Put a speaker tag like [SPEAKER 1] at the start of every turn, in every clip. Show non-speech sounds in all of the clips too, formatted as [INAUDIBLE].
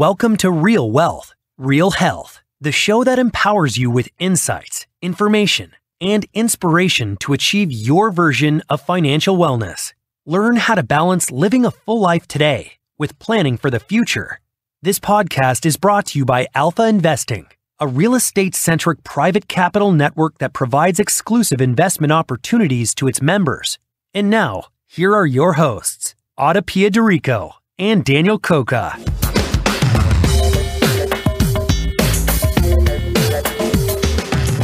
[SPEAKER 1] Welcome to Real Wealth, Real Health, the show that empowers you with insights, information, and inspiration to achieve your version of financial wellness. Learn how to balance living a full life today with planning for the future. This podcast is brought to you by Alpha Investing, a real estate centric private capital network that provides exclusive investment opportunities to its members. And now, here are your hosts, Ada Piederico and Daniel Coca.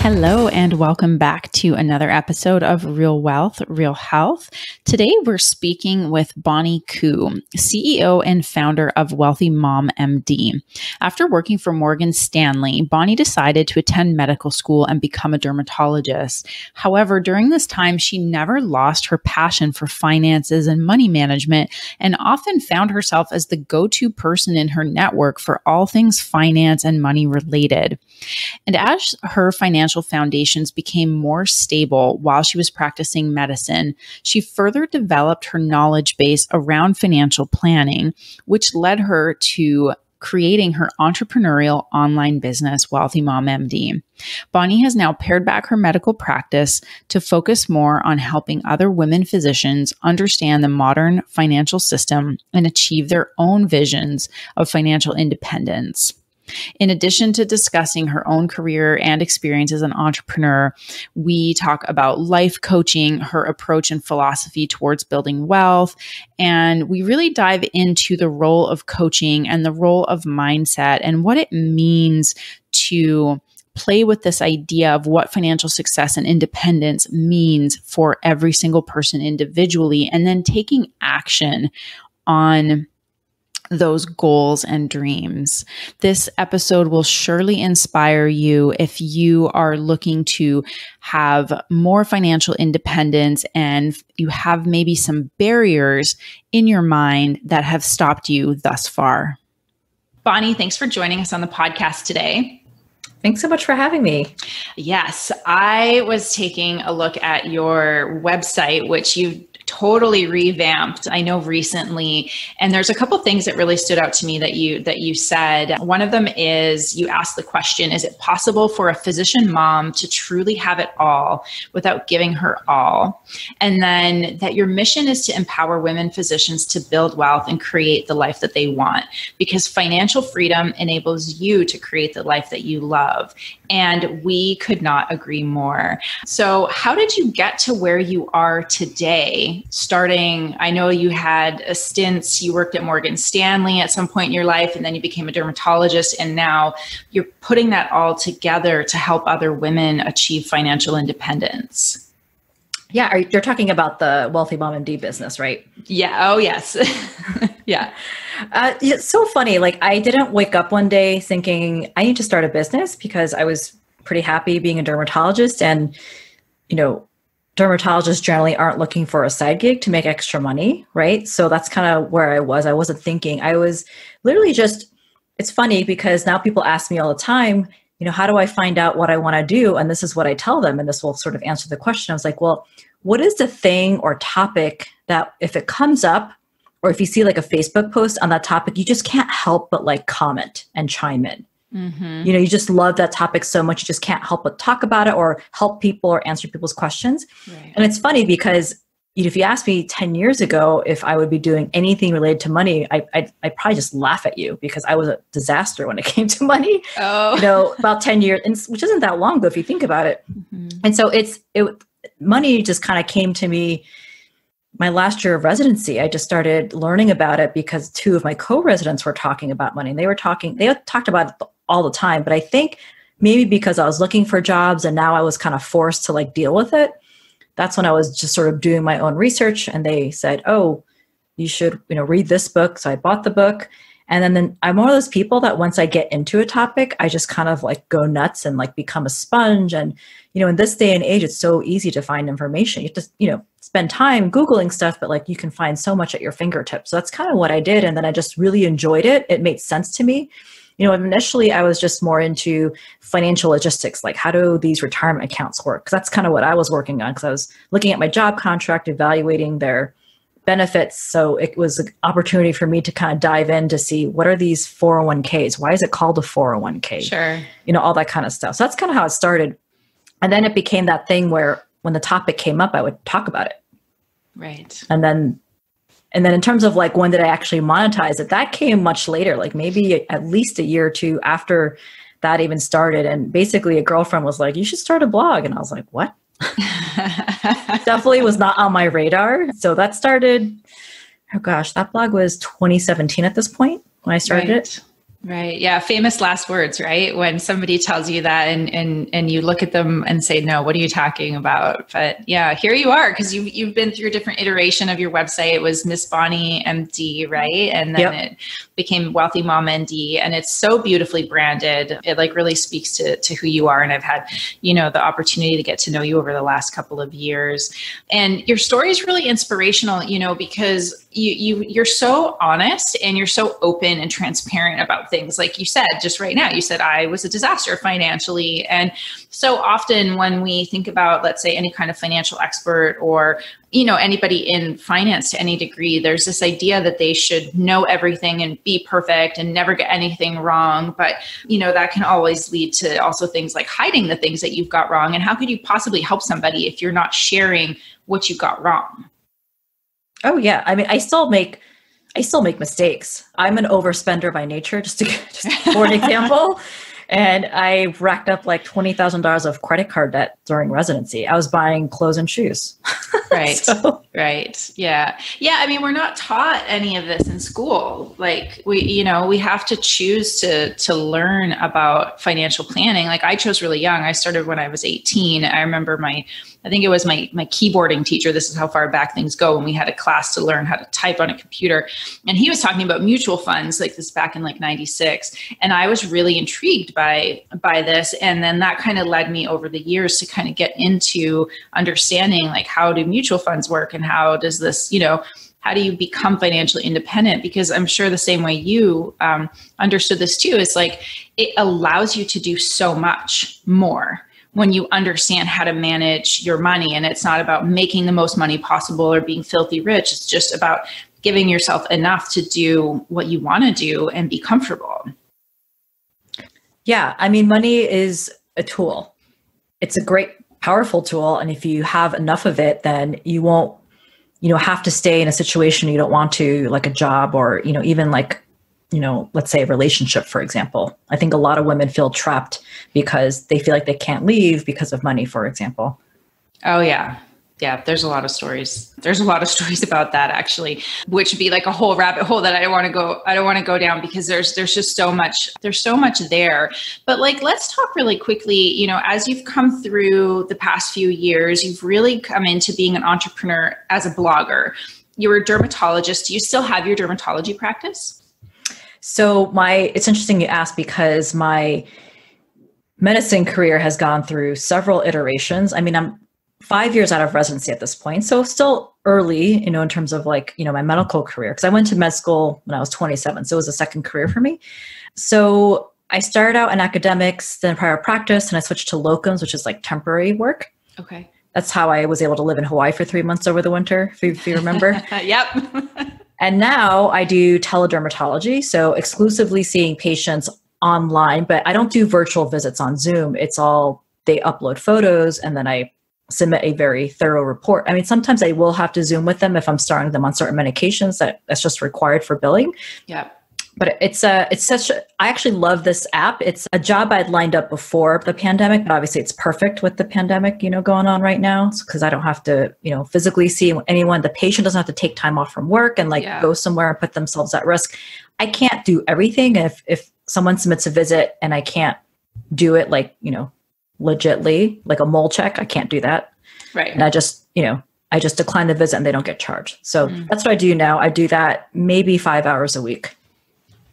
[SPEAKER 2] Hello, and welcome back to another episode of Real Wealth, Real Health. Today, we're speaking with Bonnie Koo, CEO and founder of Wealthy Mom MD. After working for Morgan Stanley, Bonnie decided to attend medical school and become a dermatologist. However, during this time, she never lost her passion for finances and money management and often found herself as the go to person in her network for all things finance and money related. And as her financial financial foundations became more stable while she was practicing medicine, she further developed her knowledge base around financial planning, which led her to creating her entrepreneurial online business, Wealthy Mom MD. Bonnie has now pared back her medical practice to focus more on helping other women physicians understand the modern financial system and achieve their own visions of financial independence. In addition to discussing her own career and experience as an entrepreneur, we talk about life coaching, her approach and philosophy towards building wealth, and we really dive into the role of coaching and the role of mindset and what it means to play with this idea of what financial success and independence means for every single person individually, and then taking action on those goals and dreams. This episode will surely inspire you if you are looking to have more financial independence and you have maybe some barriers in your mind that have stopped you thus far. Bonnie, thanks for joining us on the podcast today.
[SPEAKER 3] Thanks so much for having me.
[SPEAKER 2] Yes, I was taking a look at your website, which you totally revamped i know recently. And there's a couple things that really stood out to me that you that you said. One of them is you asked the question is it possible for a physician mom to truly have it all without giving her all? And then that your mission is to empower women physicians to build wealth and create the life that they want. Because financial freedom enables you to create the life that you love. And we could not agree more. So how did you get to where you are today starting i know you had a stint you worked at morgan stanley at some point in your life and then you became a dermatologist and now you're putting that all together to help other women achieve financial independence.
[SPEAKER 3] Yeah you're talking about the wealthy mom md business right?
[SPEAKER 2] Yeah oh yes. [LAUGHS]
[SPEAKER 3] Yeah. Uh, it's so funny like i didn't wake up one day thinking i need to start a business because i was pretty happy being a dermatologist and you know dermatologists generally aren't looking for a side gig to make extra money, right? So that's kind of where I was. I wasn't thinking. I was literally just it's funny because now people ask me all the time, you know, how do I find out what I want to do? And this is what I tell them and this will sort of answer the question. I was like, well, what is the thing or topic that if it comes up or if you see like a Facebook post on that topic, you just can't help but like comment and chime in Mm-hmm. You know, you just love that topic so much, you just can't help but talk about it or help people or answer people's questions. Right. And it's funny because you know, if you asked me 10 years ago if I would be doing anything related to money, I, I'd, I'd, probably just laugh at you because I was a disaster when it [LAUGHS] came to money. Oh. You know, about 10 years, and, which isn't that long ago if you think about it. Mm-hmm. And so it's, it, money just kind of came to me my last year of residency, I just started learning about it because two of my co-residents were talking about money. And they were talking, they talked about it all the time. But I think maybe because I was looking for jobs and now I was kind of forced to like deal with it. That's when I was just sort of doing my own research and they said, "Oh, you should, you know, read this book." So I bought the book. And then, then I'm one of those people that once I get into a topic, I just kind of like go nuts and like become a sponge. And, you know, in this day and age, it's so easy to find information. You just, you know, spend time Googling stuff, but like you can find so much at your fingertips. So that's kind of what I did. And then I just really enjoyed it. It made sense to me you know initially i was just more into financial logistics like how do these retirement accounts work because that's kind of what i was working on because i was looking at my job contract evaluating their benefits. So it was an opportunity for me to kind of dive in to see what are these 401ks? Why is it called a 401k?
[SPEAKER 2] Sure.
[SPEAKER 3] You know, all that kind of stuff. So that's kind of how it started. And then it became that thing where when the topic came up, I would talk about it.
[SPEAKER 2] Right.
[SPEAKER 3] And then and then in terms of like when did I actually monetize it, that came much later, like maybe at least a year or two after that even started. And basically a girlfriend was like, You should start a blog. And I was like, What? [LAUGHS] Definitely was not on my radar. So that started, oh gosh, that blog was 2017 at this point when I started right. it.
[SPEAKER 2] Right. Yeah. Famous last words, right? When somebody tells you that and and and you look at them and say, no, what are you talking about? But yeah, here you are because you you've been through a different iteration of your website. It was Miss Bonnie MD, right? And then yep. it became Wealthy Mom MD. And it's so beautifully branded. It like really speaks to to who you are. And I've had, you know, the opportunity to get to know you over the last couple of years. And your story is really inspirational, you know, because you you you're so honest and you're so open and transparent about things like you said just right now you said i was a disaster financially and so often when we think about let's say any kind of financial expert or you know anybody in finance to any degree there's this idea that they should know everything and be perfect and never get anything wrong but you know that can always lead to also things like hiding the things that you've got wrong and how could you possibly help somebody if you're not sharing what you got wrong
[SPEAKER 3] Oh yeah, I mean, I still make I still make mistakes. I'm an overspender by nature, just to [LAUGHS] just for an [LAUGHS] example. And I racked up like twenty thousand dollars of credit card debt during residency. I was buying clothes and shoes. [LAUGHS]
[SPEAKER 2] Right. so. Right. Yeah. Yeah. I mean, we're not taught any of this in school. Like we, you know, we have to choose to to learn about financial planning. Like I chose really young. I started when I was 18. I remember my I think it was my my keyboarding teacher. This is how far back things go. When we had a class to learn how to type on a computer, and he was talking about mutual funds like this back in like '96, and I was really intrigued by by this. And then that kind of led me over the years to kind of get into understanding like how do mutual funds work and how does this you know how do you become financially independent because i'm sure the same way you um, understood this too is like it allows you to do so much more when you understand how to manage your money. And it's not about making the most money possible or being filthy rich. It's just about giving yourself enough to do what you want to do and be comfortable.
[SPEAKER 3] Yeah. I mean, money is a tool, it's a great, powerful tool. And if you have enough of it, then you won't you know have to stay in a situation you don't want to like a job or you know even like you know, let's say a relationship, for example. I think a lot of women feel trapped because they feel like they can't leave because of money, for example.
[SPEAKER 2] Oh, yeah. Yeah, there's a lot of stories. There's a lot of [LAUGHS] stories about that actually, which would be like a whole rabbit hole that I don't want to go I don't want to go down because there's there's just so much there's so much there. But like let's talk really quickly, you know, as you've come through the past few years, you've really come into being an entrepreneur as a blogger. You were a dermatologist. Do you still have your dermatology practice?
[SPEAKER 3] So my it's interesting you ask because my medicine career has gone through several iterations. I mean, I'm 5 years out of residency at this point. So still early, you know, in terms of like, you know, my medical career because I went to med school when I was 27. So it was a second career for me. So I started out in academics, then prior practice, and I switched to locums, which is like temporary work.
[SPEAKER 2] Okay.
[SPEAKER 3] That's how I was able to live in Hawaii for three months over the winter, if you, if you remember. [LAUGHS]
[SPEAKER 2] yep. [LAUGHS]
[SPEAKER 3] And now I do teledermatology, so exclusively seeing patients online, but I don't do virtual visits on Zoom. It's all they upload photos and then I submit a very thorough report. I mean, sometimes I will have to Zoom with them if I'm starting them on certain medications that that's just required for billing.
[SPEAKER 2] Yeah
[SPEAKER 3] but it's a it's such a, I actually love this app. It's a job I'd lined up before the pandemic, but obviously it's perfect with the pandemic, you know, going on right now because I don't have to, you know, physically see anyone. The patient doesn't have to take time off from work and like yeah. go somewhere and put themselves at risk. I can't do everything if if someone submits a visit and I can't do it like, you know, legitly, like a mole check, I can't do that.
[SPEAKER 2] Right.
[SPEAKER 3] And I just, you know, I just decline the visit and they don't get charged. So mm. that's what I do now. I do that maybe 5 hours a week.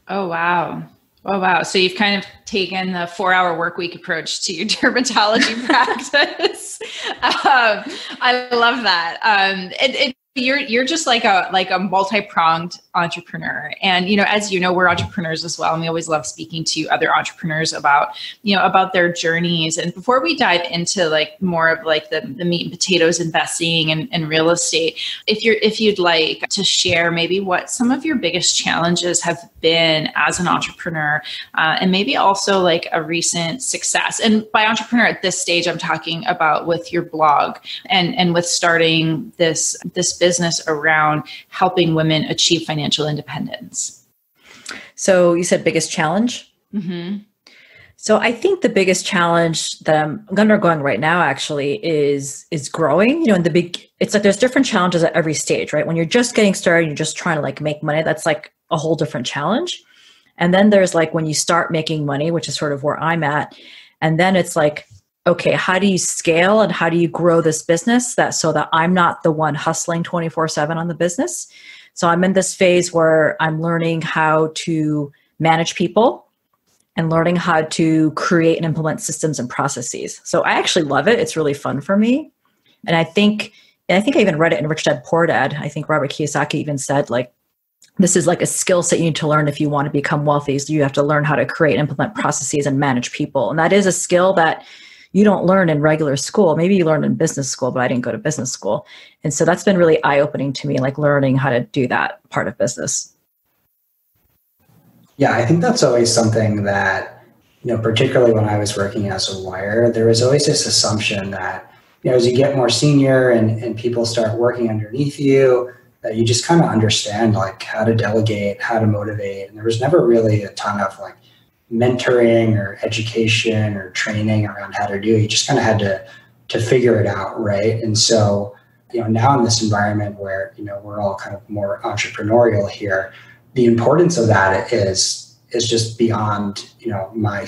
[SPEAKER 2] Oh, wow. Oh, wow. So you've kind of taken the four hour work week approach to your [LAUGHS] dermatology [LAUGHS] practice. Um, I love that. Um, it, it, you're you're just like a like a multi-pronged entrepreneur and you know as you know we're entrepreneurs as well and we always love speaking to other entrepreneurs about you know about their journeys and before we dive into like more of like the, the meat and potatoes investing and, and real estate if you're if you'd like to share maybe what some of your biggest challenges have been as an entrepreneur uh, and maybe also like a recent success and by entrepreneur at this stage i'm talking about with your blog and and with starting this this business around helping women achieve financial independence.
[SPEAKER 3] So you said biggest challenge? Mm-hmm. So I think the biggest challenge that I'm undergoing right now actually is is growing. You know, in the big it's like there's different challenges at every stage, right? When you're just getting started, you're just trying to like make money, that's like a whole different challenge. And then there's like when you start making money, which is sort of where I'm at, and then it's like okay, how do you scale and how do you grow this business that so that I'm not the one hustling 24/7 on the business. So I'm in this phase where I'm learning how to manage people and learning how to create and implement systems and processes. So I actually love it. It's really fun for me. And I think and I think I even read it in Rich Dad Poor Dad. I think Robert Kiyosaki even said like this is like a skill set you need to learn if you want to become wealthy. So you have to learn how to create implement processes and manage people. And that is a skill that you don't learn in regular school. Maybe you learn in business school, but I didn't go to business school. And so that's been really eye opening to me, like learning how to do that part of business.
[SPEAKER 4] Yeah, I think that's always something that, you know, particularly when I was working as a lawyer, there was always this assumption that, you know, as you get more senior and, and people start working underneath you, that you just kind of understand like how to delegate, how to motivate. And there was never really a ton of like mentoring or education or training around how to do it. You just kind of had to to figure it out, right? And so, you know, now in this environment where you know we're all kind of more entrepreneurial here, the importance of that is is just beyond you know my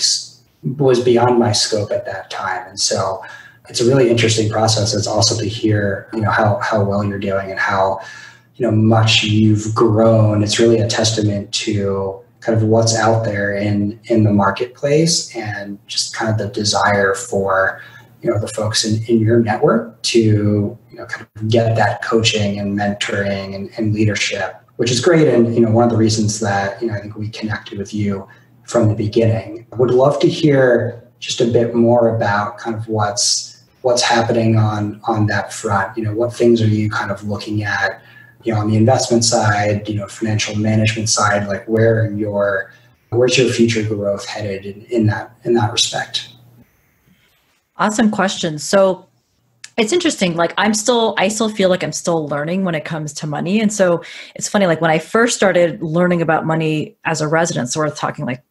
[SPEAKER 4] was beyond my scope at that time, and so it's a really interesting process. It's also to hear you know how how well you're doing and how you know much you've grown. It's really a testament to kind of what's out there in in the marketplace and just kind of the desire for you know the folks in, in your network to you know kind of get that coaching and mentoring and, and leadership which is great and you know one of the reasons that you know i think we connected with you from the beginning I would love to hear just a bit more about kind of what's what's happening on on that front you know what things are you kind of looking at you know on the investment side you know financial management side like where in your where's your future growth headed in, in that in that respect?
[SPEAKER 3] Awesome question. So it's interesting like i'm still i still feel like i'm still learning when it comes to money. And so it's funny like when i first started learning about money as a resident so we're talking like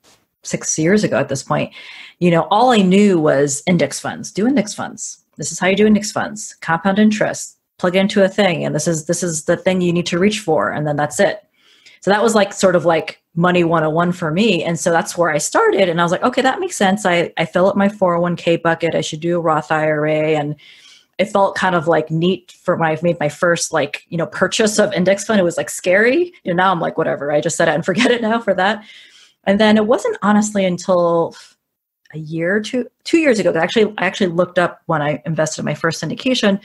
[SPEAKER 3] six years ago at this point you know all i knew was index funds do index funds. This is how you do index funds compound interest plug into a thing and this is this is the thing you need to reach for and then that's it. So that was like sort of like money 101 for me and so that's where i started and i was like okay that makes sense. I, I fill up my 401k bucket. I should do a roth ira and it felt kind of like neat for when i made my first like you know purchase of index fund. It was like scary. You know now i'm like whatever. I just set it and [LAUGHS] forget it now for that. And then it wasn't honestly until a year two two years ago actually i actually looked up when i invested in my first syndication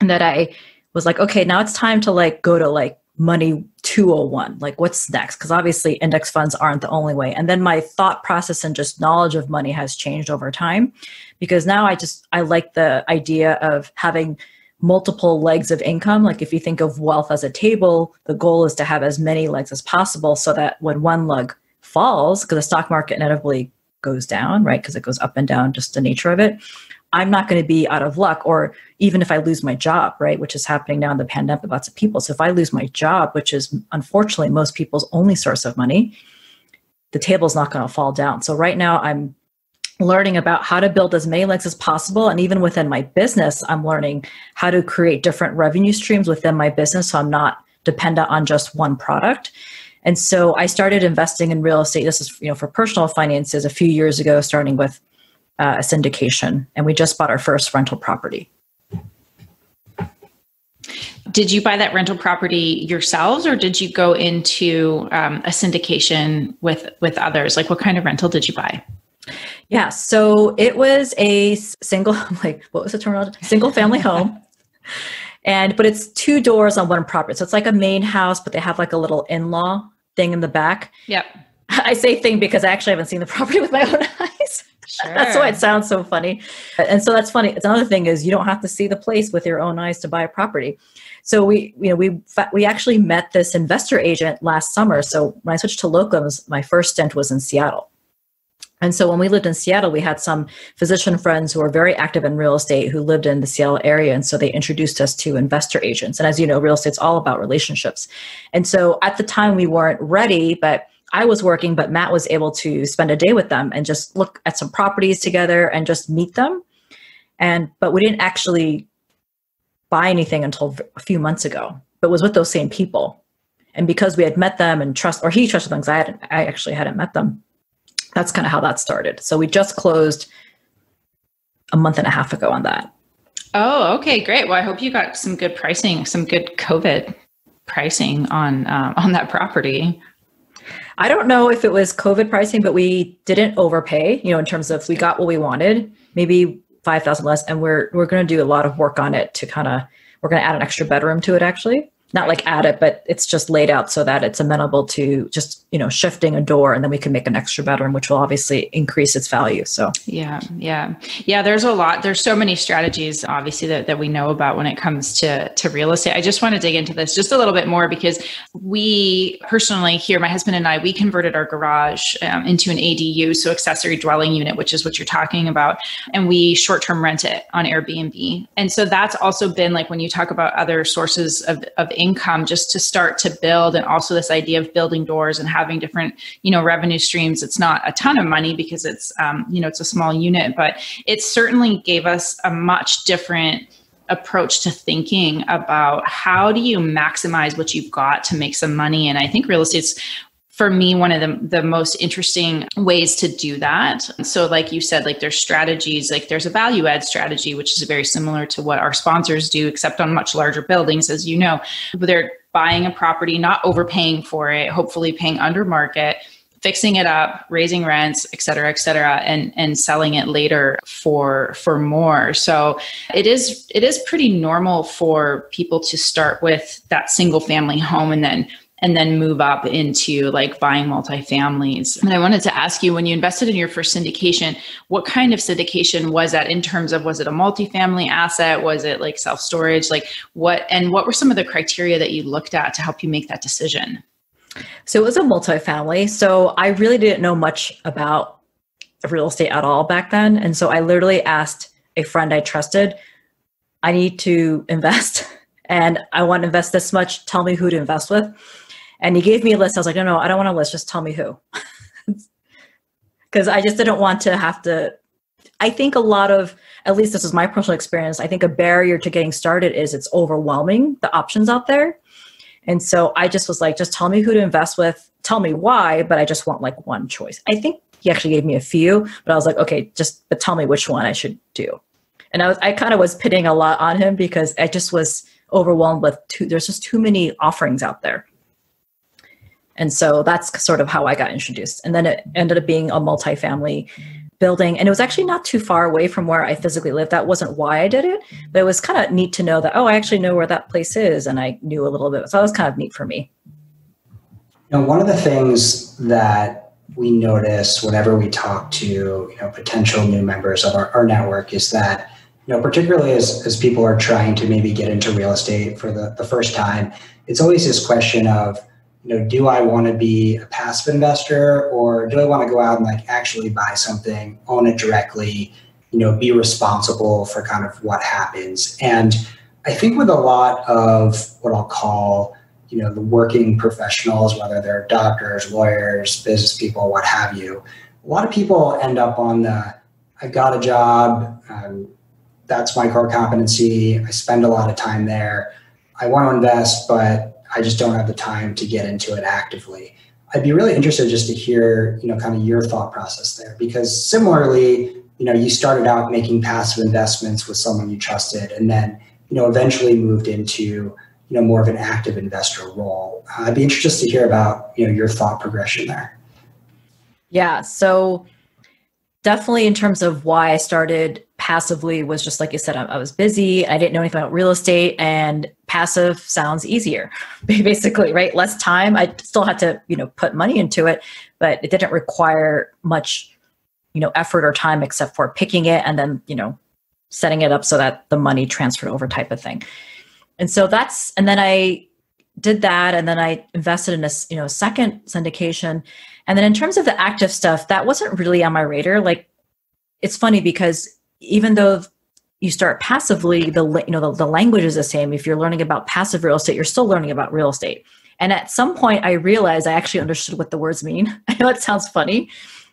[SPEAKER 3] that I was like, okay, now it's time to like go to like money 201 like what's next? Because obviously index funds aren't the only way. And then my thought process and just knowledge of money has changed over time because now i just i like the idea of having multiple legs of income. Like if you think of wealth as a table the goal is to have as many legs as possible so that when one leg falls because the stock market inevitably goes down right? Because it goes up and down just the nature of it I'm not going to be out of luck, or even if I lose my job, right, which is happening now in the pandemic with lots of people. So if I lose my job, which is unfortunately most people's only source of money, the table's not going to fall down. So right now I'm learning about how to build as many legs as possible. And even within my business, I'm learning how to create different revenue streams within my business so I'm not dependent on just one product. And so I started investing in real estate. This is, you know, for personal finances a few years ago, starting with uh, a syndication, and we just bought our first rental property.
[SPEAKER 2] Did you buy that rental property yourselves, or did you go into um, a syndication with with others? Like, what kind of rental did you buy?
[SPEAKER 3] Yeah, so it was a single, [LAUGHS] like what was the terminology? Single family home. And but it's two doors on one property. So it's like a main house, but they have like a little in-law thing in the back.
[SPEAKER 2] Yep. [LAUGHS]
[SPEAKER 3] I say thing because I actually haven't seen the property [LAUGHS] with my own eyes. Sure. that's why it sounds so funny. And so that's funny. It's another thing is you don't have to see the place with your own eyes to buy a property. So we, you know, we we actually met this investor agent last summer. So when I switched to locums, my first stint was in Seattle. And so when we lived in Seattle, we had some physician friends who were very active in real estate who lived in the Seattle area. And so they introduced us to investor agents. And as you know, real estate's all about relationships. And so at the time we weren't ready, but I was working, but Matt was able to spend a day with them and just look at some properties together and just meet them. And but we didn't actually buy anything until a few months ago, but was with those same people. And because we had met them and trust, or he trusted them because I hadn't, I actually hadn't met them that's kind of how that started. So we just closed a month and a half ago on that.
[SPEAKER 2] Oh, okay, great. Well, I hope you got some good pricing, some good COVID pricing on um, on that property.
[SPEAKER 3] I don't know if it was COVID pricing, but we didn't overpay. You know, in terms of we got what we wanted, maybe five thousand less, and we're we're going to do a lot of work on it to kind of we're going to add an extra bedroom to it actually not like add it, but it's just laid out so that it's amenable to just, you know, shifting a door and then we can make an extra bedroom, which will obviously increase its value. So
[SPEAKER 2] yeah, yeah. Yeah, there's a lot. There's so many strategies obviously that, that we know about when it comes to to real estate. I just want to dig into this just a little bit more because we personally here, my husband and I, we converted our garage um, into an ADU, so accessory dwelling unit, which is what you're talking about. And we short-term rent it on Airbnb. And so that's also been like when you talk about other sources of, of income just to start to build and also this idea of building doors and having different you know revenue streams. It's not a ton of money because it's um, you know it's a small unit but it certainly gave us a much different approach to thinking about how do you maximize what you've got to make some money. And i think real estate's for me one of the, the most interesting ways to do that. So like you said like there's strategies like there's a value add strategy which is very similar to what our sponsors do except on much larger buildings as you know. They're buying a property not overpaying for it hopefully paying under market fixing it up raising rents et cetera et cetera and and selling it later for for more. So it is it is pretty normal for people to start with that single family home and then and then move up into like buying multifamilies. And I wanted to ask you when you invested in your first syndication, what kind of syndication was that in terms of was it a multifamily asset? Was it like self storage? Like what, and what were some of the criteria that you looked at to help you make that decision?
[SPEAKER 3] So it was a multifamily. So I really didn't know much about real estate at all back then. And so I literally asked a friend I trusted, I need to invest [LAUGHS] and I want to invest this much. Tell me who to invest with. And he gave me a list. I was like, no, no, I don't want a list. Just tell me who. [LAUGHS] Because I just didn't want to have to. I think a lot of, at least this is my personal experience, I think a barrier to getting started is it's overwhelming, the options out there. And so I just was like, just tell me who to invest with, tell me why, but I just want like one choice. I think he actually gave me a few, but I was like, okay, just but tell me which one I should do. And I was I kind of was pitting a lot on him because I just was overwhelmed with too there's just too many offerings out there. And so that's sort of how I got introduced. And then it ended up being a multifamily building. And it was actually not too far away from where I physically lived. That wasn't why I did it, but it was kind of neat to know that, oh, I actually know where that place is. And I knew a little bit. So that was kind of neat for me.
[SPEAKER 4] Know, one of the things that we notice whenever we talk to, you know, potential new members of our, our network is that, you know, particularly as, as people are trying to maybe get into real estate for the, the first time, it's always this question of, you know, do I want to be a passive investor or do I want to go out and like actually buy something, own it directly, you know, be responsible for kind of what happens? And I think with a lot of what I'll call, you know, the working professionals, whether they're doctors, lawyers, business people, what have you, a lot of people end up on the I've got a job, um, that's my core competency, I spend a lot of time there. I want to invest, but I just don't have the time to get into it actively. I'd be really interested just to hear, you know, kind of your thought process there, because similarly, you know, you started out making passive investments with someone you trusted, and then, you know, eventually moved into, you know, more of an active investor role. I'd be interested to hear about, you know, your thought progression there.
[SPEAKER 3] Yeah. So definitely in terms of why I started passively was just like you said, I, I, was busy. I didn't know anything about real estate, and passive sounds easier, [LAUGHS] basically, right? Less time. I still had to, you know, put money into it, but it didn't require much, you know, effort or time except for picking it and then, you know, setting it up so that the money transferred over type of thing. And so that's, and then I did that, and then I invested in a, you know, second syndication. And then in terms of the active stuff, that wasn't really on my radar. Like, it's funny because even though you start passively, the you know the, the language is the same. If you're learning about passive real estate, you're still learning about real estate. And at some point, I realized I actually understood what the words mean. [LAUGHS] I know it sounds funny,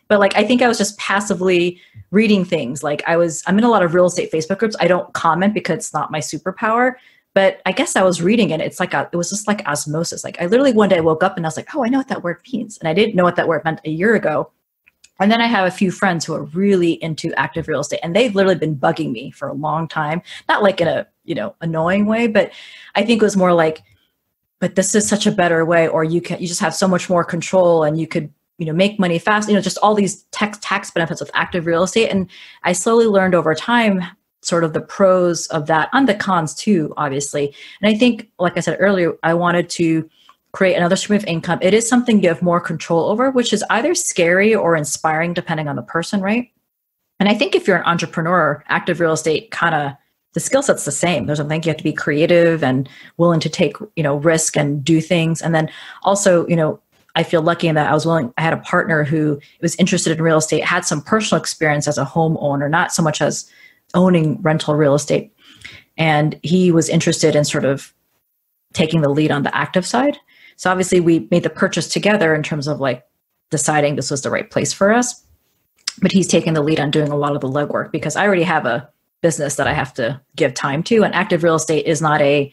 [SPEAKER 3] but like I think I was just passively reading things. Like I was, I'm in a lot of real estate Facebook groups. I don't comment because it's not my superpower. But I guess I was reading it. It's like a, it was just like osmosis. Like I literally one day woke up and I was like, oh, I know what that word means, and I didn't know what that word meant a year ago. And then I have a few friends who are really into active real estate and they've literally been bugging me for a long time. Not like in a, you know, annoying way, but I think it was more like, but this is such a better way, or you can you just have so much more control and you could, you know, make money fast, you know, just all these tax tax benefits with active real estate. And I slowly learned over time sort of the pros of that and the cons too, obviously. And I think, like I said earlier, I wanted to create another stream of income, it is something you have more control over, which is either scary or inspiring depending on the person, right? And I think if you're an entrepreneur, active real estate kind of the skill set's the same. There's something you have to be creative and willing to take, you know, risk and do things. And then also, you know, I feel lucky in that I was willing, I had a partner who was interested in real estate, had some personal experience as a homeowner, not so much as owning rental real estate. And he was interested in sort of taking the lead on the active side. So obviously we made the purchase together in terms of like deciding this was the right place for us. But he's taking the lead on doing a lot of the legwork because I already have a business that I have to give time to. And active real estate is not a,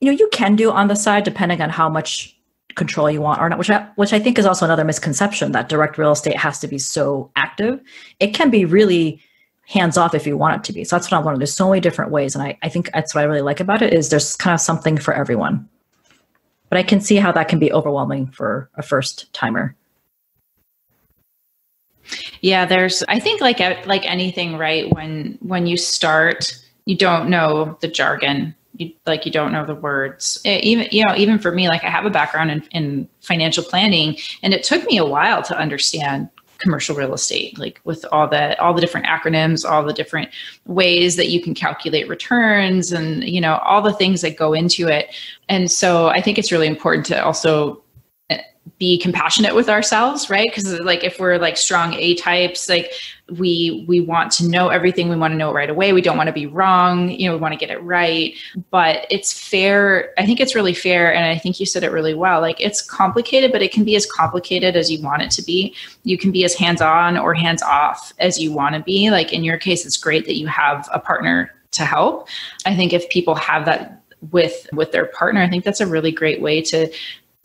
[SPEAKER 3] you know, you can do on the side depending on how much control you want or not, which I, which I think is also another misconception that direct real estate has to be so active. It can be really hands off if you want it to be. So that's what I've learned. There's so many different ways. And I, I think that's what I really like about it is there's kind of something for everyone but I can see how that can be overwhelming for a first timer.
[SPEAKER 2] Yeah, there's I think like uh, like anything right when when you start you don't know the jargon you, like you don't know the words it, even you know even for me like i have a background in, in financial planning and it took me a while to understand commercial real estate like with all the all the different acronyms all the different ways that you can calculate returns and you know all the things that go into it. And so i think it's really important to also be compassionate with ourselves right? Because like if we're like strong a types like we we want to know everything. We want to know right away. We don't want to be wrong. You know we want to get it right. But it's fair i think it's really fair and i think you said it really well. Like it's complicated but it can be as complicated as you want it to be. You can be as hands on or hands off as you want to be. Like in your case it's great that you have a partner to help. I think if people have that with with their partner i think that's a really great way to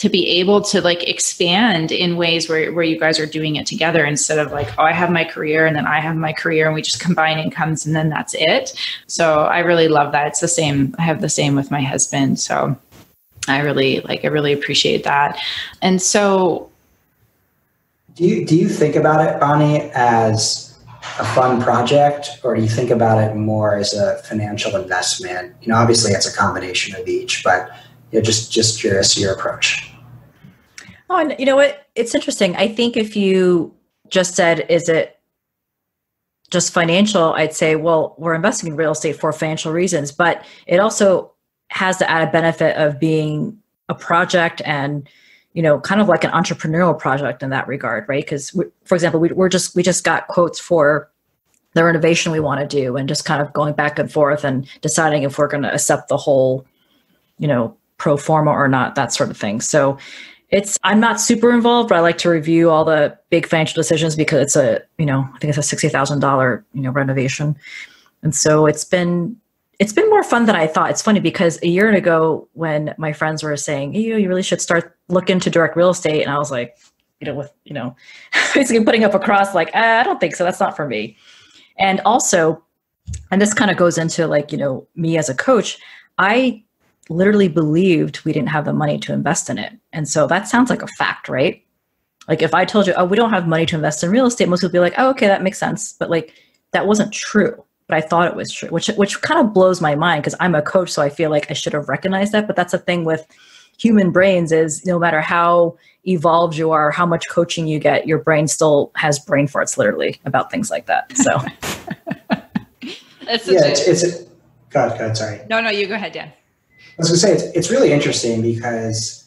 [SPEAKER 2] to be able to like expand in ways where, where you guys are doing it together instead of like oh i have my career and then i have my career and we just combine incomes and then that's it. So i really love that. It's the same i have the same with my husband. So i really like i really appreciate that. And so
[SPEAKER 4] do you do you think about it bonnie as a fun project or do you think about it more as a financial investment? You know obviously it's a combination of each but you know, just just curious your approach.
[SPEAKER 3] Oh, and you know what? It's interesting. I think if you just said, "Is it just financial?" I'd say, "Well, we're investing in real estate for financial reasons," but it also has the added benefit of being a project and you know kind of like an entrepreneurial project in that regard right because for example we, we're just we just got quotes for the renovation we want to do and just kind of going back and forth and deciding if we're going to accept the whole you know pro forma or not, that sort of thing. So it's I'm not super involved, but I like to review all the big financial decisions because it's a you know I think it's a sixty thousand dollar you know renovation, and so it's been it's been more fun than I thought. It's funny because a year ago when my friends were saying you know, you really should start looking to direct real estate, and I was like you know with you know [LAUGHS] basically putting up a cross like ah, I don't think so. That's not for me. And also, and this kind of goes into like you know me as a coach. I literally believed we didn't have the money to invest in it. And so that sounds like a fact, right? Like if I told you, oh, we don't have money to invest in real estate, most people be like, oh, okay, that makes sense. But like that wasn't true but I thought it was true, which which kind of blows my mind because I'm a coach, so I feel like I should have recognized that. But that's the thing with human brains is no matter how evolved you are, how much coaching you get, your brain still has brain farts literally about things like that. So [LAUGHS]
[SPEAKER 2] that's
[SPEAKER 4] yeah, it's, it's a, go ahead, go ahead, sorry.
[SPEAKER 2] No, no, you go ahead, Dan.
[SPEAKER 4] I was gonna say it's it's really interesting because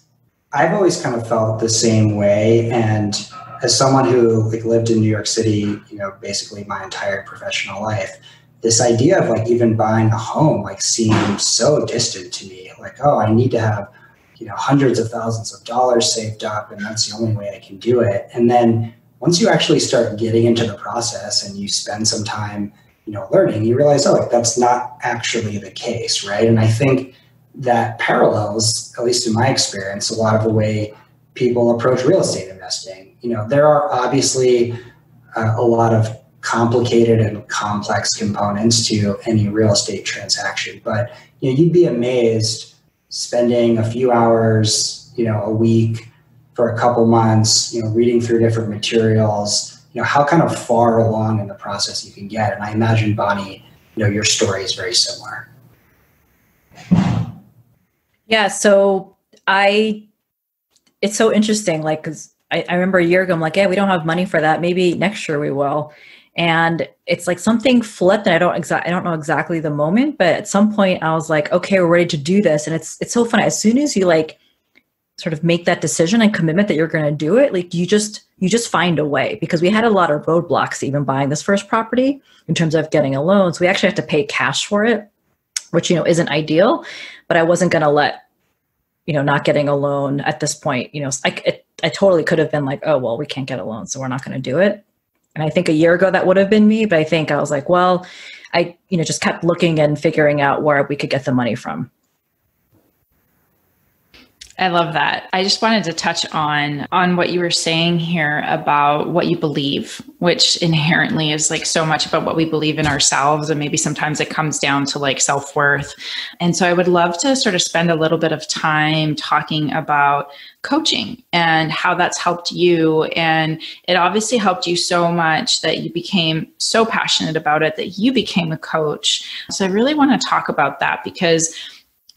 [SPEAKER 4] I've always kind of felt the same way and as someone who like lived in New York City, you know, basically my entire professional life, this idea of like even buying a home like seemed so distant to me. Like, oh, I need to have you know hundreds of thousands of dollars saved up, and that's the only way I can do it. And then once you actually start getting into the process and you spend some time, you know, learning, you realize, oh, like that's not actually the case, right? And I think that parallels, at least in my experience, a lot of the way people approach real estate investing. You know, there are obviously uh, a lot of complicated and complex components to any real estate transaction. But you know, you'd be amazed spending a few hours, you know, a week for a couple months, you know, reading through different materials, you know, how kind of far along in the process you can get. And I imagine Bonnie, you know, your story is very similar.
[SPEAKER 3] Yeah. So I, it's so interesting. Like, cause I, I remember a year ago, I'm like, yeah, we don't have money for that. Maybe next year we will and it's like something flipped and i don't exactly i don't know exactly the moment but at some point i was like okay we're ready to do this and it's it's so funny as soon as you like sort of make that decision and commitment that you're going to do it like you just you just find a way because we had a lot of roadblocks even buying this first property in terms of getting a loan so we actually have to pay cash for it which you know isn't ideal but i wasn't going to let you know not getting a loan at this point you know i, it, I totally could have been like oh well we can't get a loan so we're not going to do it and I think a year ago that would have been me, but I think I was like, well, I, you know, just kept looking and figuring out where we could get the money from.
[SPEAKER 2] I love that. I just wanted to touch on on what you were saying here about what you believe, which inherently is like so much about what we believe in ourselves and maybe sometimes it comes down to like self-worth. And so I would love to sort of spend a little bit of time talking about coaching and how that's helped you and it obviously helped you so much that you became so passionate about it that you became a coach. So I really want to talk about that because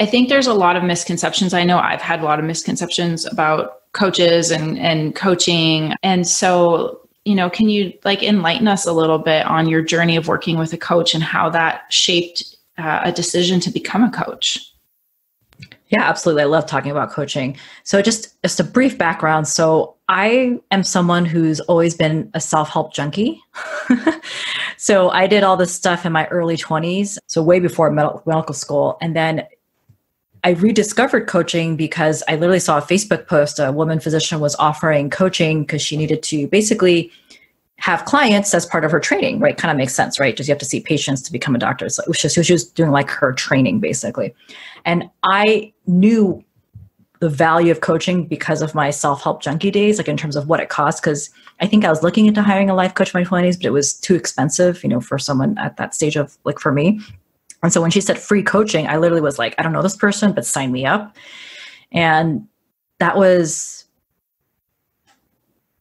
[SPEAKER 2] I think there's a lot of misconceptions. I know I've had a lot of misconceptions about coaches and and coaching. And so, you know, can you like enlighten us a little bit on your journey of working with a coach and how that shaped uh, a decision to become a coach?
[SPEAKER 3] Yeah, absolutely. I love talking about coaching. So just just a brief background. So I am someone who's always been a self-help junkie. [LAUGHS] so I did all this stuff in my early 20s, so way before medical school and then I rediscovered coaching because I literally saw a Facebook post. A woman physician was offering coaching because she needed to basically have clients as part of her training, right? Kind of makes sense, right? Just you have to see patients to become a doctor. So it was just, she was doing like her training basically. And I knew the value of coaching because of my self-help junkie days, like in terms of what it costs. Cause I think I was looking into hiring a life coach in my 20s, but it was too expensive, you know, for someone at that stage of like for me. And so when she said free coaching, I literally was like, I don't know this person, but sign me up. And that was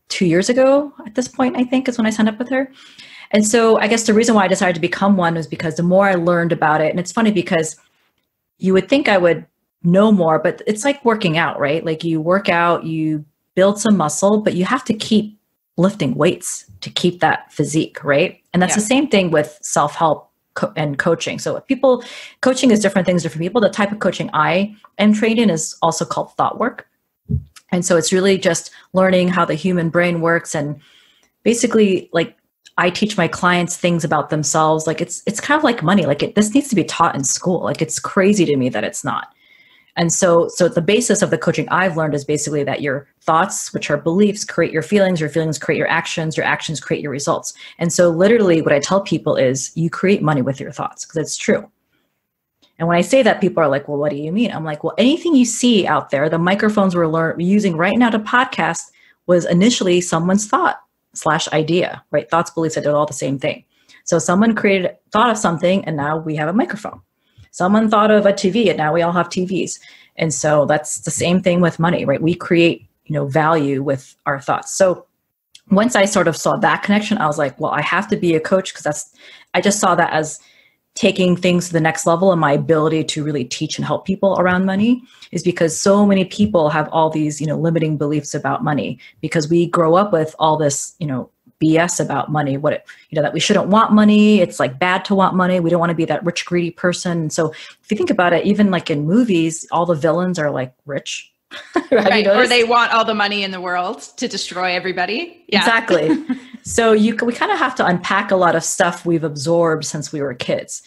[SPEAKER 3] two years ago at this point, I think, is when I signed up with her. And so I guess the reason why I decided to become one was because the more I learned about it, and it's funny because you would think I would know more, but it's like working out, right? Like you work out, you build some muscle, but you have to keep lifting weights to keep that physique, right? And that's yeah. the same thing with self help co- and coaching. So people coaching is different things, different people. The type of coaching I am trained in is also called thought work. And so it's really just learning how the human brain works and basically like I teach my clients things about themselves. Like it's it's kind of like money. Like it, this needs to be taught in school. Like it's crazy to me that it's not. And so, so the basis of the coaching I've learned is basically that your thoughts, which are beliefs, create your feelings, your feelings create your actions, your actions create your results. And so, literally, what I tell people is you create money with your thoughts because it's true. And when I say that, people are like, well, what do you mean? I'm like, well, anything you see out there, the microphones we're lear- using right now to podcast was initially someone's thought slash idea, right? Thoughts, beliefs, they're all the same thing. So someone created, thought of something, and now we have a microphone. Someone thought of a TV and now we all have TVs. And so that's the same thing with money, right? We create, you know, value with our thoughts. So once I sort of saw that connection, I was like, well, I have to be a coach because that's, I just saw that as taking things to the next level and my ability to really teach and help people around money is because so many people have all these, you know, limiting beliefs about money because we grow up with all this, you know, BS about money, what it, you know, that we shouldn't want money. It's like bad to want money. We don't want to be that rich, greedy person. And so if you think about it, even like in movies, all the villains are like rich. [LAUGHS]
[SPEAKER 2] right. Or they want all the money in the world to destroy everybody.
[SPEAKER 3] Yeah. Exactly. [LAUGHS] so you we kind of have to unpack a lot of stuff we've absorbed since we were kids.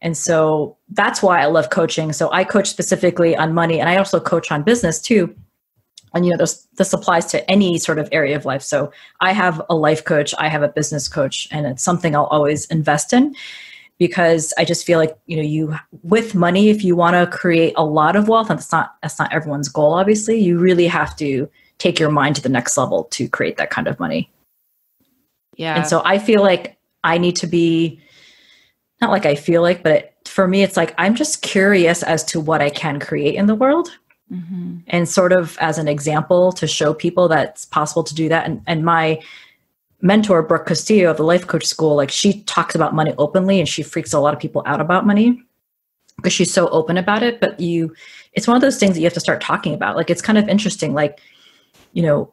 [SPEAKER 3] And so that's why I love coaching. So I coach specifically on money and I also coach on business too and you know this this applies to any sort of area of life. So i have a life coach i have a business coach and it's something i'll always invest in because i just feel like you know you with money if you want to create a lot of wealth and that's not that's not everyone's goal obviously you really have to take your mind to the next level to create that kind of money. Yeah. And so i feel like i need to be not like i feel like but it, for me it's like i'm just curious as to what i can create in the world mm-hmm. and sort of as an example to show people that it's possible to do that. And, and my mentor, Brooke Castillo of the Life Coach School, like she talks about money openly and she freaks a lot of people out about money because she's so open about it. But you, it's one of those things that you have to start talking about. Like it's kind of interesting. Like, you know,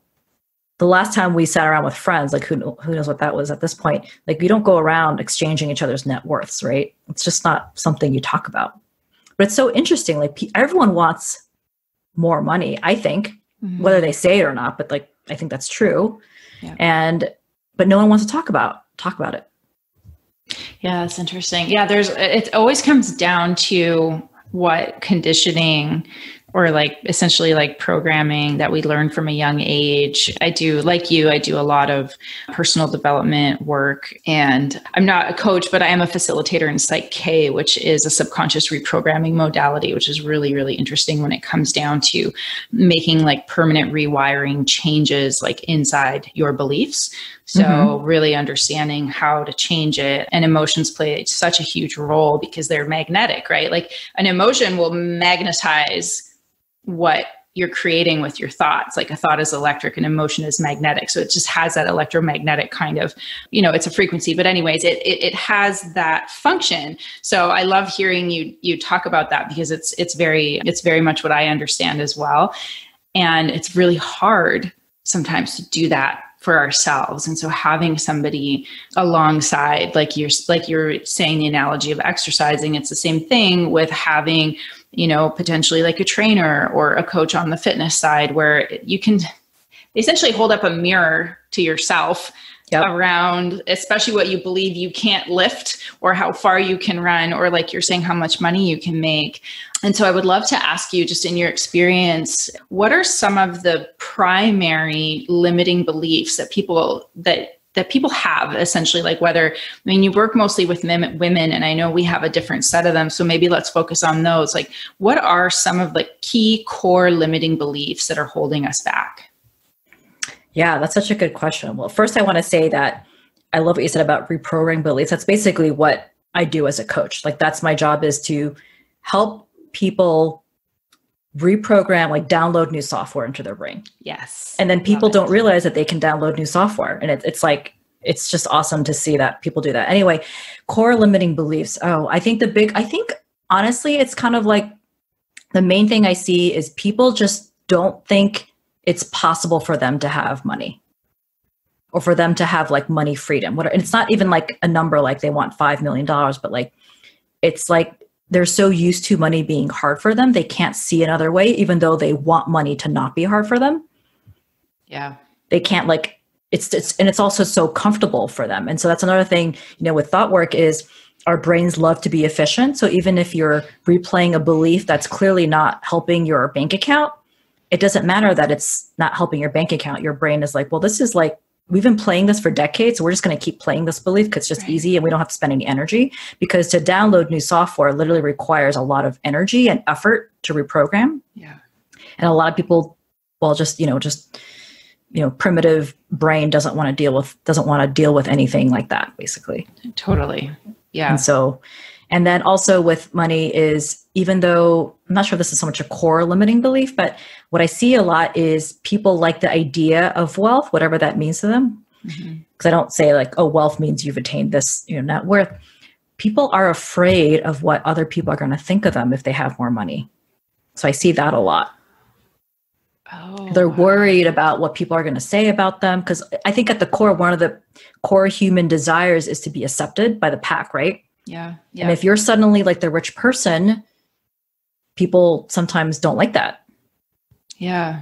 [SPEAKER 3] the last time we sat around with friends, like who who knows what that was at this point? Like you don't go around exchanging each other's net worths, right? It's just not something you talk about. But it's so interesting. Like everyone wants more money, I think, mm-hmm. whether they say it or not, but like I think that's true. Yeah. And but no one wants to talk about talk about it.
[SPEAKER 2] Yeah, that's interesting. Yeah, there's it always comes down to what conditioning or like essentially like programming that we learn from a young age. I do, like you, I do a lot of personal development work. And I'm not a coach, but I am a facilitator in PSYCH-K, which is a subconscious reprogramming modality, which is really, really interesting when it comes down to making like permanent rewiring changes like inside your beliefs. So, mm-hmm. really understanding how to change it. And emotions play such a huge role because they're magnetic, right? Like an emotion will magnetize what you're creating with your thoughts. Like a thought is electric and emotion is magnetic. So it just has that electromagnetic kind of, you know, it's a frequency. But anyways, it, it, it has that function. So I love hearing you you talk about that because it's it's very it's very much what I understand as well. And it's really hard sometimes to do that for ourselves and so having somebody alongside like you're like you're saying the analogy of exercising it's the same thing with having you know, potentially like a trainer or a coach on the fitness side where you can essentially hold up a mirror to yourself yep. around especially what you believe you can't lift or how far you can run or like you're saying how much money you can make and so i would love to ask you just in your experience what are some of the primary limiting beliefs that people that that people have essentially like whether i mean you work mostly with women and i know we have a different set of them so maybe let's focus on those. Like what are some of the key core limiting beliefs that are holding us back?
[SPEAKER 3] Yeah that's such a good question. Well first i want to say that i love what you said about reprogramming beliefs. That's basically what i do as a coach. Like that's my job is to help people reprogram like download new software into their brain.
[SPEAKER 2] Yes.
[SPEAKER 3] And then people don't realize that they can download new software and it, it's like it's just awesome to see that people do that. Anyway core limiting beliefs. Oh i think the big i think honestly it's kind of like the main thing i see is people just don't think it's possible for them to have money or for them to have like money freedom. What it's not even like a number like they want 5 million dollars but like it's like they're so used to money being hard for them they can't see another way even though they want money to not be hard for them.
[SPEAKER 2] Yeah.
[SPEAKER 3] They can't like it's, it's and it's also so comfortable for them. And so that's another thing you know with thought work is our brains love to be efficient. So even if you're replaying a belief that's clearly not helping your bank account it doesn't matter that it's not helping your bank account. Your brain is like well this is like we've been playing this for decades. So we're just going to keep playing this belief because it's just easy and we don't have to spend any energy. Because to download new software literally requires a lot of energy and effort to reprogram.
[SPEAKER 2] Yeah.
[SPEAKER 3] And a lot of people, well, just, you know, just, you know, primitive brain doesn't want to deal with, doesn't want to deal with anything like that, basically.
[SPEAKER 2] Totally. Yeah.
[SPEAKER 3] And so, and then also with money is even though I'm not sure this is so much a core limiting belief, but what I see a lot is people like the idea of wealth, whatever that means to them. because mm-hmm. I don't say like, oh, wealth means you've attained this, you know, net worth. People are afraid of what other people are going to think of them if they have more money. So I see that a lot. Oh, They're worried about what people are going to say about them because I think at the core, one of the core human desires is to be accepted by the pack, right?
[SPEAKER 2] Yeah. yeah.
[SPEAKER 3] And if you're suddenly like the rich person, people sometimes don't like that.
[SPEAKER 2] Yeah.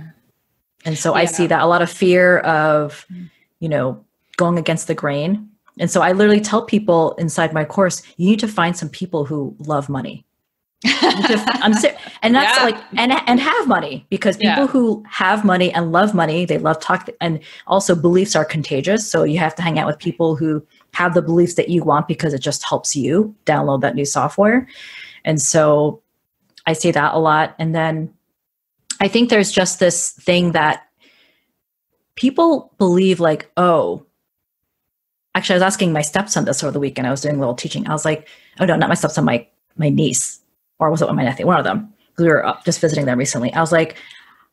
[SPEAKER 3] And so yeah. I see that a lot of fear of, you know, going against the grain. And so I literally tell people inside my course, you need to find some people who love money. I'm ser- and that's yeah. like and and have money because people yeah. who have money and love money, they love talk and also beliefs are contagious. So you have to hang out with people who have the beliefs that you want because it just helps you download that new software. And so I say that a lot. And then I think there's just this thing that people believe like, oh, actually, I was asking my stepson this over the weekend. I was doing a little teaching. I was like, oh no, not my stepson, my my niece, or was it my nephew? One of them. We were just visiting them recently. I was like,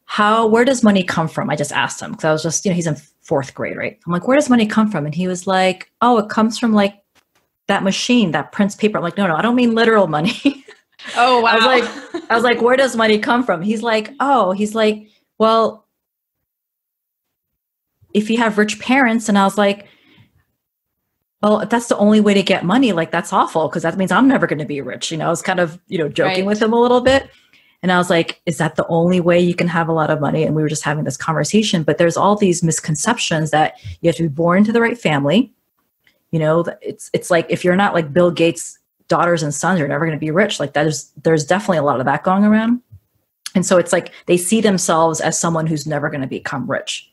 [SPEAKER 3] how? Where does money come from? I just asked him because I was just, you know, he's in fourth grade, right? I'm like, where does money come from? And he was like, oh, it comes from like that machine that prints paper. I'm like, no, no, I don't mean literal money. [LAUGHS]
[SPEAKER 2] Oh wow.
[SPEAKER 3] I was like, I was like, where does money come from? He's like, oh, he's like, well, if you have rich parents, and I was like, well, that's the only way to get money, like that's awful because that means I'm never going to be rich. You know, I was kind of, you know, joking right. with him a little bit. And I was like, is that the only way you can have a lot of money? And we were just having this conversation. But there's all these misconceptions that you have to be born into the right family. You know, it's it's like if you're not like Bill Gates daughters and sons are never going to be rich. Like there's there's definitely a lot of that going around. And so it's like they see themselves as someone who's never going to become rich.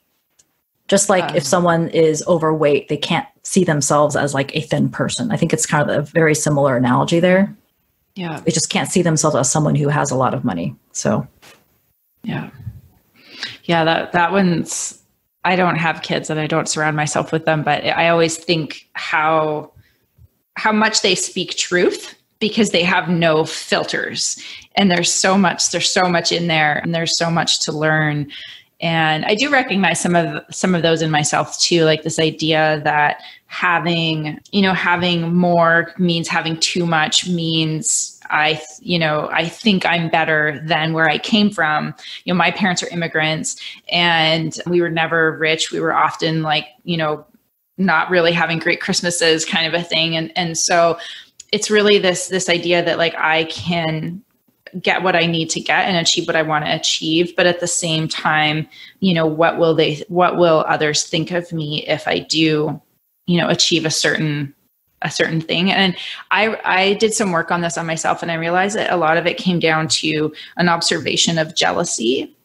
[SPEAKER 3] Just like um, if someone is overweight they can't see themselves as like a thin person. I think it's kind of a very similar analogy there.
[SPEAKER 2] Yeah.
[SPEAKER 3] They just can't see themselves as someone who has a lot of money so.
[SPEAKER 2] Yeah. Yeah that that one's i don't have kids and i don't surround myself with them but i always think how how much they speak truth because they have no filters. And there's so much there's so much in there and there's so much to learn. And i do recognize some of some of those in myself too like this idea that having you know having more means having too much means i you know i think i'm better than where i came from. You know my parents are immigrants and we were never rich. We were often like you know not really having great Christmases kind of a thing. And and so it's really this this idea that like I can get what I need to get and achieve what I want to achieve. But at the same time, you know, what will they what will others think of me if I do, you know, achieve a certain a certain thing and i i did some work on this on myself and i realized that a lot of it came down to an observation of jealousy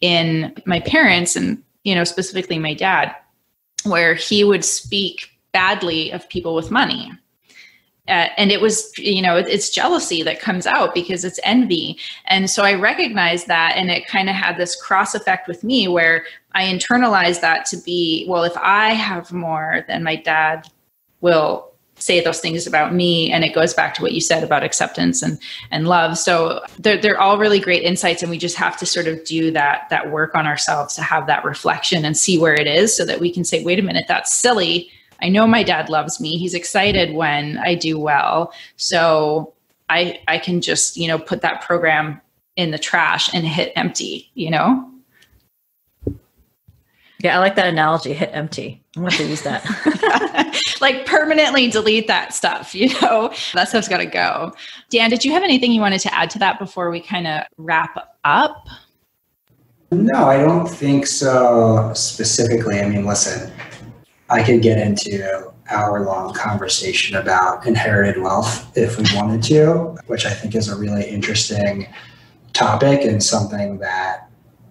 [SPEAKER 2] in my parents and you know specifically my dad where he would speak badly of people with money. Uh, and it was, you know, it's jealousy that comes out because it's envy. And so I recognized that, and it kind of had this cross effect with me where I internalized that to be, well, if I have more, then my dad will say those things about me and it goes back to what you said about acceptance and and love so they're, they're all really great insights and we just have to sort of do that that work on ourselves to have that reflection and see where it is so that we can say wait a minute that's silly i know my dad loves me he's excited when i do well so i i can just you know put that program in the trash and hit empty you know
[SPEAKER 3] yeah, I like that analogy. Hit empty. I'm going to use that. [LAUGHS] [LAUGHS]
[SPEAKER 2] like permanently delete that stuff. You know, that stuff's got to go. Dan, did you have anything you wanted to add to that before we kind of wrap up?
[SPEAKER 4] No, I don't think so specifically. I mean, listen, I could get into hour long conversation about inherited wealth if we wanted to, which I think is a really interesting topic and something that,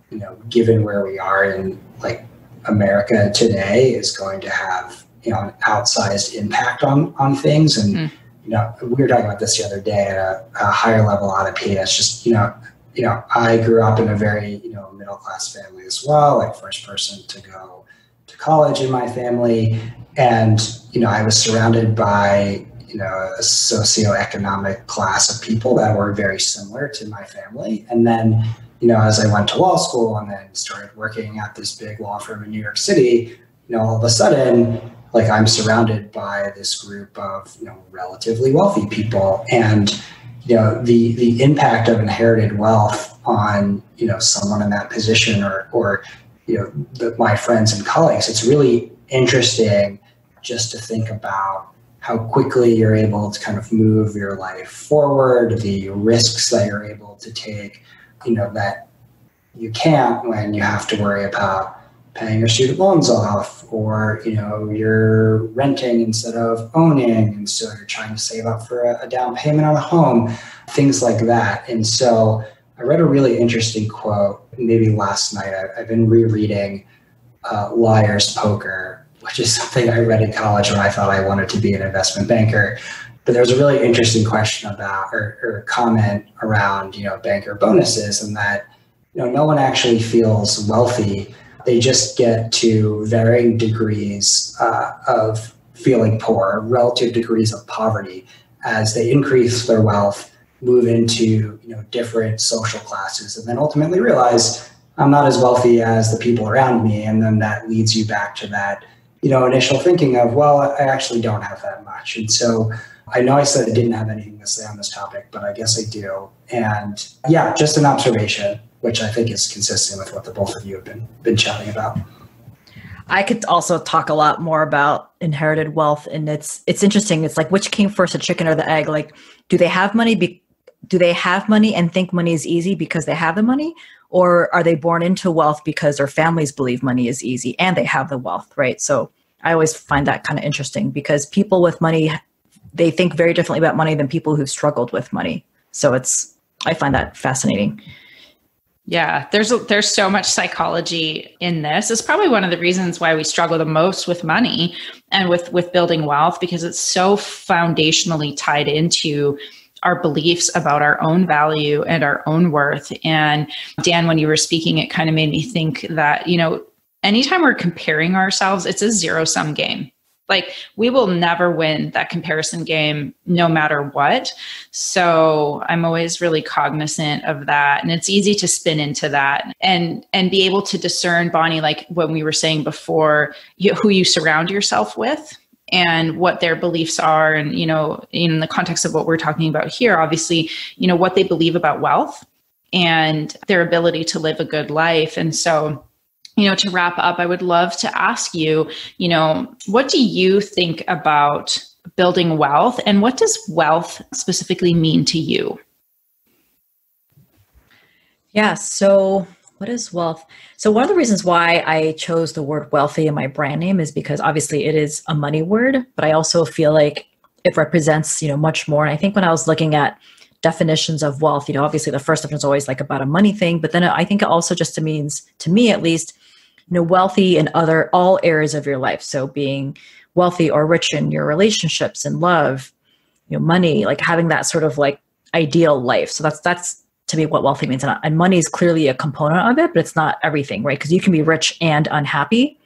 [SPEAKER 4] you know, given where we are in like America today is going to have you know an outsized impact on on things. And mm. you know we were talking about this the other day at a, a higher level odyssey it's just you know you know i grew up in a very you know middle class family as well like first person to go to college in my family. And you know i was surrounded by you know a socioeconomic class of people that were very similar to my family. And then you know, as I went to law school and then started working at this big law firm in New York City, you know, all of a sudden, like I'm surrounded by this group of you know relatively wealthy people, and you know the the impact of inherited wealth on you know someone in that position or or you know the, my friends and colleagues. It's really interesting just to think about how quickly you're able to kind of move your life forward, the risks that you're able to take, you know, that you can't when you have to worry about paying your student loans off or you know you're renting instead of owning and so you're trying to save up for a, a down payment on a home things like that. And so i read a really interesting quote maybe last night. I, have been rereading uh, liar's poker which is [LAUGHS] something i read in college when i thought i wanted to be an investment banker but there was a really interesting question about or, or comment around you know banker bonuses and that you know no one actually feels wealthy they just get to varying degrees uh, of feeling poor, relative degrees of poverty, as they increase their wealth, move into you know different social classes, and then ultimately realize I'm not as wealthy as the people around me, and then that leads you back to that you know initial thinking of well, I actually don't have that much, and so. I know I said I didn't have anything to say on this topic, but I guess I do. And yeah, just an observation which I think is consistent with what the both of you have been been chatting about.
[SPEAKER 3] I could also talk a lot more about inherited wealth, and it's it's interesting. It's like which came first, the chicken or the egg? Like, do they have money? Be, do they have money and think money is easy because they have the money, or are they born into wealth because their families believe money is easy and they have the wealth? Right. So I always find that kind of interesting because people with money they think very differently about money than people who've struggled with money. So it's I find that fascinating.
[SPEAKER 2] Yeah, there's there's so much psychology in this. It's probably one of the reasons why we struggle the most with money and with with building wealth because it's so foundationally tied into our beliefs about our own value and our own worth. And Dan, when you were speaking, it kind of made me think that, you know, anytime we're comparing ourselves, it's a zero sum game. Like we will never win that comparison game no matter what. So I'm always really cognizant of that and it's easy to spin into that and and be able to discern Bonnie like when we were saying before you, who you surround yourself with and what their beliefs are and you know in the context of what we're talking about here obviously you know what they believe about wealth and their ability to live a good life and so you know, to wrap up, I would love to ask you, you know, what do you think about building wealth and what does wealth specifically mean to you?
[SPEAKER 3] Yeah, so what is wealth? So one of the reasons why I chose the word wealthy in my brand name is because obviously it is a money word, but I also feel like it represents, you know, much more. And I think when I was looking at definitions of wealth, you know, obviously the first definition is always like about a money thing, but then I think it also just means, to me at least, you know wealthy in other all areas of your life. So being wealthy or rich in your relationships and love you know money like having that sort of like ideal life. So that's that's to me what wealthy means. And, and money is clearly a component of it but it's not everything right? Because you can be rich and unhappy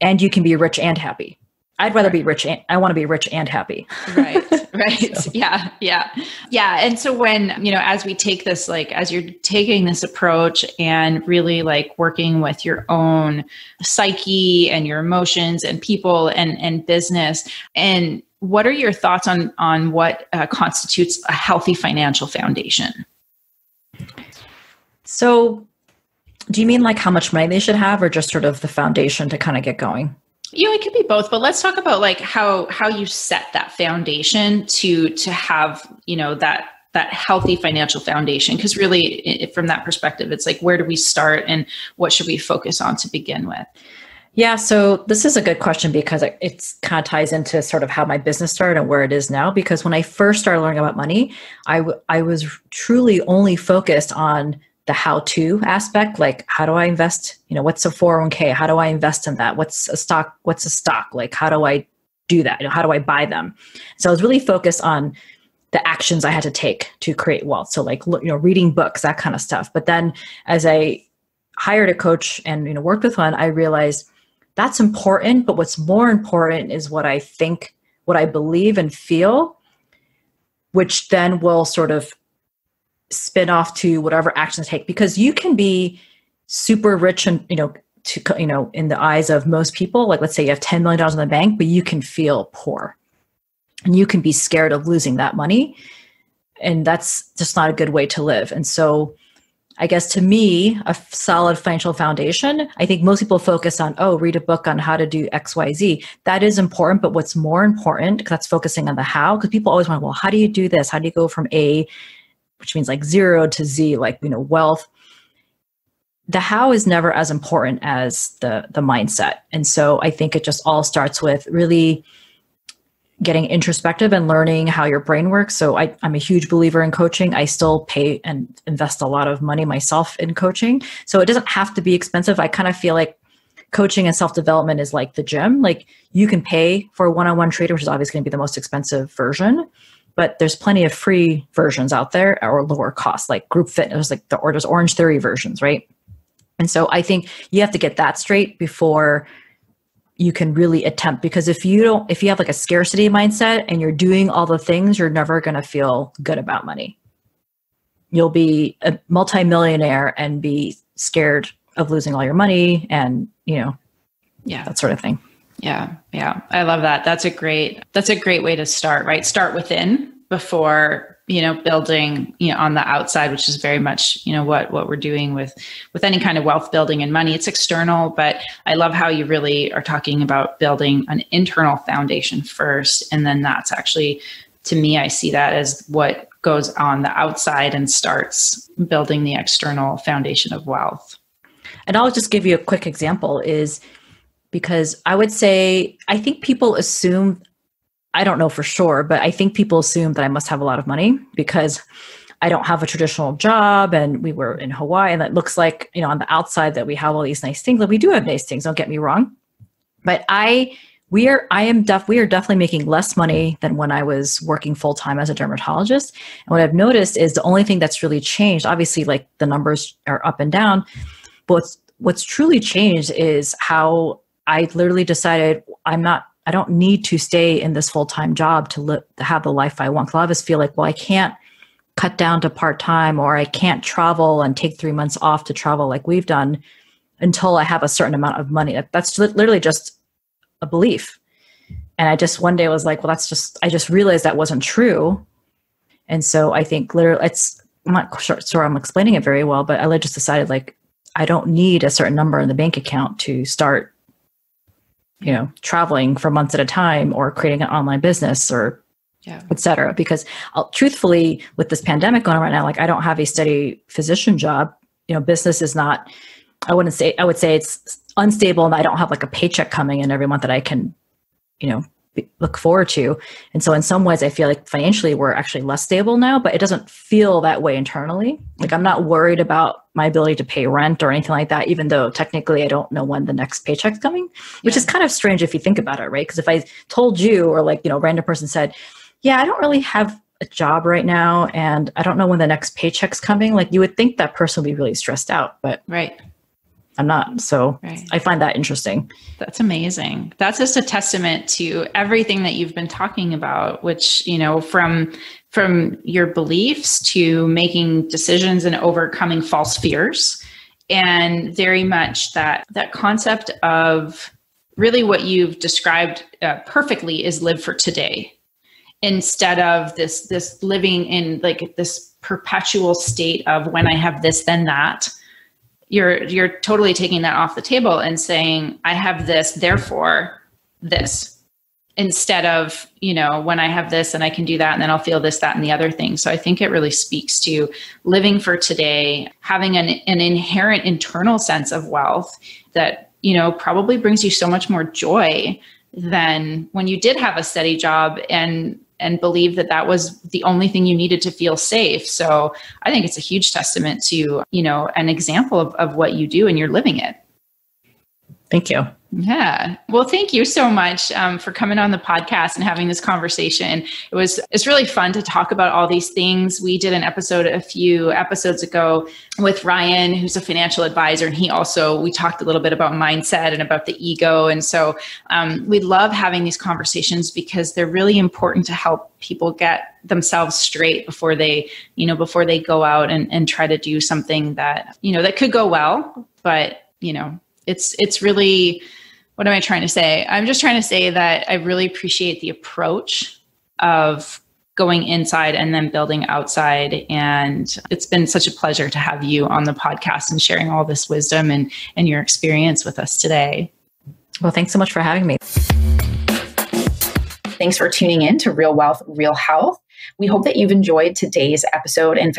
[SPEAKER 3] and you can be rich and happy I'd rather be rich and I want to be rich and happy.
[SPEAKER 2] right. [LAUGHS] Right. so. Yeah. Yeah. Yeah. And so when, you know, as we take this, like, as you're taking this approach and really like working with your own psyche and your emotions and people and, and business and what are your thoughts on, on what uh, constitutes a healthy financial foundation?
[SPEAKER 3] So do you mean like how much money they should have or just sort of the foundation to kind of get going?
[SPEAKER 2] You know it could be both but let's talk about like how how you set that foundation to to have you know that that healthy financial foundation. Because really it, from that perspective it's like where do we start and what should we focus on to begin with?
[SPEAKER 3] Yeah so this is a good question because it it's kind of ties into sort of how my business started and where it is now. Because when i first started learning about money I, w- I was truly only focused on the how to aspect like how do i invest you know what's a 401k how do i invest in that? What's a stock what's a stock? Like how do i do that? You know, how do i buy them? So i was really focused on the actions i had to take to create wealth. So like you know reading books that kind of stuff. But then as i hired a coach and you know worked with one i realized that's important but what's more important is what i think what i believe and feel which then will sort of spin off to whatever actions take because you can be super rich and you know to you know in the eyes of most people like let's say you have 10 million dollars in the bank but you can feel poor. And you can be scared of losing that money and that's just not a good way to live. And so i guess to me a solid financial foundation i think most people focus on oh read a book on how to do xyz that is important but what's more important that's focusing on the how because people always want well how do you do this? How do you go from a which means like zero to z like you know wealth the how is never as important as the the mindset. And so i think it just all starts with really getting introspective and learning how your brain works. So I, i'm a huge believer in coaching. I still pay and invest a lot of money myself in coaching. So it doesn't have to be expensive. I kind of feel like coaching and self-development is like the gym. Like you can pay for a one-on-one trader which is obviously going to be the most expensive version but there's plenty of free versions out there or lower cost like group fitness like the or there's Orangetheory versions right? And so I think you have to get that straight before you can really attempt because if you don't if you have like a scarcity mindset and you're doing all the things you're never going to feel good about money. You'll be a multimillionaire and be scared of losing all your money and you know yeah. that sort of thing
[SPEAKER 2] yeah yeah. I love that. That's a great that's a great way to start right? Start within before you know building you know on the outside which is very much you know what what we're doing with with any kind of wealth building and money. It's external but i love how you really are talking about building an internal foundation first and then that's actually to me i see that as what goes on the outside and starts building the external foundation of wealth.
[SPEAKER 3] And i'll just give you a quick example is because i would say i think people assume I don't know for sure, but I think people assume that I must have a lot of money because I don't have a traditional job and we were in Hawaii and it looks like, you know, on the outside that we have all these nice things. Like we do have nice things, don't get me wrong. But I we are I am def we are definitely making less money than when I was working full time as a dermatologist. And what I've noticed is the only thing that's really changed, obviously like the numbers are up and down, but what's, what's truly changed is how I literally decided I'm not I don't need to stay in this full time job to, to have the life I want. A lot of us feel like, well, I can't cut down to part time or I can't travel and take three months off to travel like we've done until I have a certain amount of money. That's literally just a belief. And I just one day was like, well, that's just, I just realized that wasn't true. And so I think literally, it's, I'm not sure, sure I'm explaining it very well, but I just decided like, I don't need a certain number in the bank account to start you know traveling for months at a time or creating an online business or yeah. et cetera because I'll, uh, truthfully with this pandemic going on right now like i don't have a steady physician job you know business is not i wouldn't say i would say it's unstable and i don't have like a paycheck coming in every month that i can you know look forward to. And so in some ways I feel like financially we're actually less stable now, but it doesn't feel that way internally. Like I'm not worried about my ability to pay rent or anything like that, even though technically I don't know when the next paycheck's coming, which yeah. is kind of strange if you think about it, right? Because if I told you or like, you know, random person said, yeah, I don't really have a job right now and I don't know when the next paycheck's coming, like you would think that person would be really stressed out, but
[SPEAKER 2] right
[SPEAKER 3] I'm not. So right. I find that interesting.
[SPEAKER 2] That's amazing. That's just a testament to everything that you've been talking about, which, you know, from from your beliefs to making decisions and overcoming false fears and very much that that concept of really what you've described uh, perfectly is live for today instead of this this living in like this perpetual state of when i have this then that you're you're totally taking that off the table and saying i have this therefore this instead of you know when i have this and i can do that and then i'll feel this that and the other thing. So i think it really speaks to living for today having an, an inherent internal sense of wealth that you know probably brings you so much more joy than when you did have a steady job and and believe that that was the only thing you needed to feel safe. So I think it's a huge testament to, you know, an example of, of what you do and you're living it.
[SPEAKER 3] Thank you.
[SPEAKER 2] Yeah. Well, thank you so much um, for coming on the podcast and having this conversation. It was it's really fun to talk about all these things. We did an episode a few episodes ago with Ryan, who's a financial advisor, and he also we talked a little bit about mindset and about the ego. And so um, we love having these conversations because they're really important to help people get themselves straight before they you know before they go out and, and try to do something that you know that could go well, but you know it's it's really what am I trying to say? I'm just trying to say that I really appreciate the approach of going inside and then building outside. And it's been such a pleasure to have you on the podcast and sharing all this wisdom and, and your experience with us today.
[SPEAKER 3] Well, thanks so much for having me.
[SPEAKER 2] Thanks for tuning in to Real Wealth, Real Health. We hope that you've enjoyed today's episode and